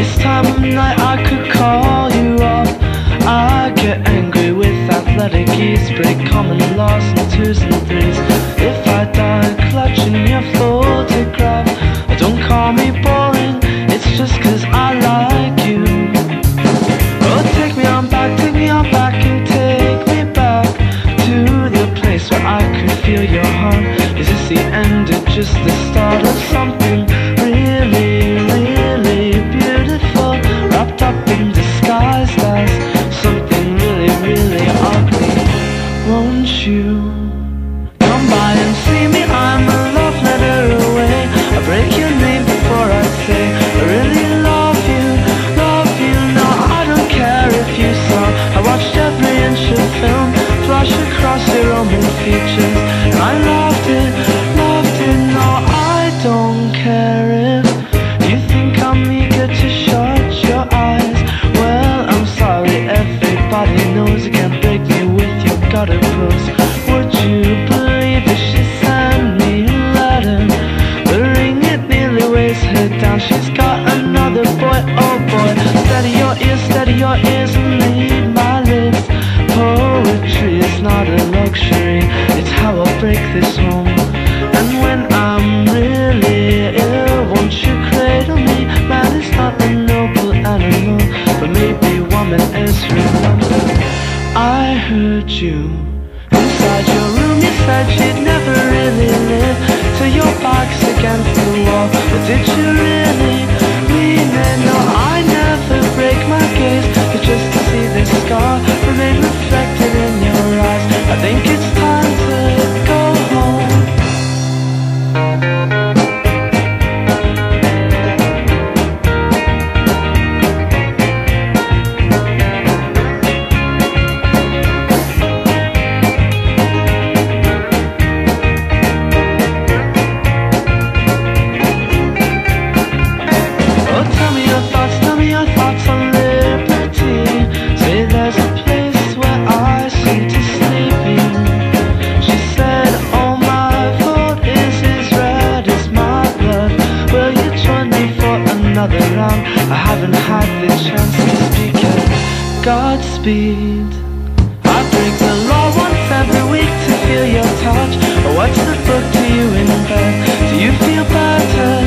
This time of night I could call you up. I get angry with athletic ease Break common laws in twos and threes. If I die clutching your photograph Don't call me boring It's just cause I like you. Oh take me on back, take me on back And take me back To the place where I could feel your heart. Is this the end or just the start of something You. Inside your name is dripping from my pen Still you're not around to cause I got